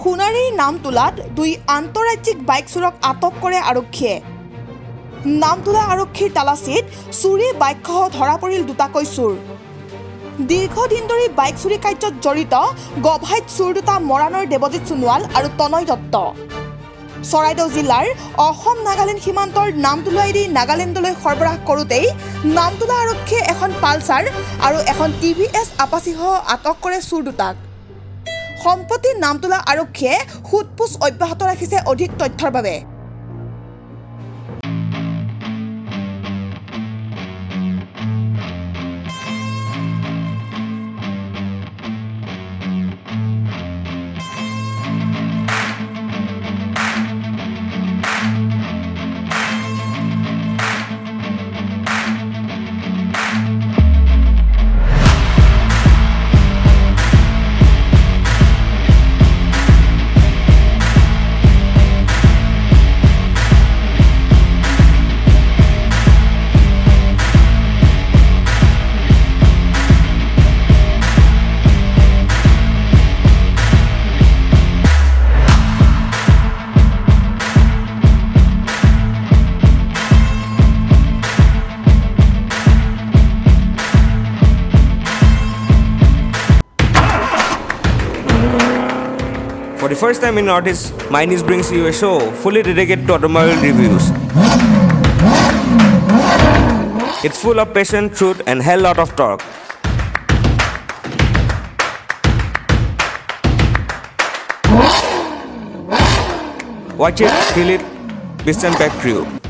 সোণাৰীৰ নামতোলাত দুই আন্তঃৰাজ্যিক বাইক চোৰক আটক কৰে আৰক্ষীয়ে। নামতোলা আৰক্ষীৰ তালাচীত চুৰি বাইকসহ ধৰা পৰিল দুটাকৈ চোৰ। দীৰ্ঘদিন ধৰি বাইক চুৰি কাৰ্যত জড়িত গভাইত চোৰ দুটা মৰাণৰ দেৱজিৎ সোণোৱাল আৰু তনয় দত্ত। চৰাইদেউ জিলাৰ অসম নাগালেণ্ড সীমান্তৰ নামতোলা এৰি নাগালেণ্ডলৈ সৰবৰাহ কৰোঁতেই নামতোলা আৰক্ষীয়ে এখন পালচাৰ আৰু এখন টি ভি এছ আপাচিসহ আটক কৰে চোৰ দুটাক। সম্প্ৰতি নামতোলা আৰক্ষীয়ে সোধপোছ অব্যাহত ৰাখিছে অধিক তথ্যৰ বাবে। For the first time in Northeast, Minds brings you a show fully dedicated to automobile reviews. It's full of passion, truth, and hell lot of talk. Watch it, feel it, listen back to you.